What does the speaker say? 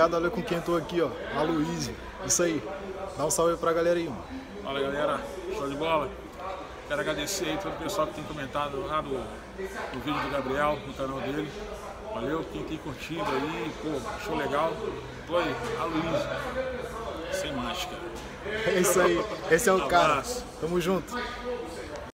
rapaziada, olha com quem eu tô aqui, ó. A Luísa. Isso aí. Dá um salve pra galera aí, mano. Fala galera, show de bola. Quero agradecer aí todo o pessoal que tem comentado lá no, no vídeo do Gabriel, no canal dele. Valeu, quem tem curtido aí, pô, show legal. Tô aí, a Luísa. Sem máscara. É isso aí. Esse é o cara. Tamo junto.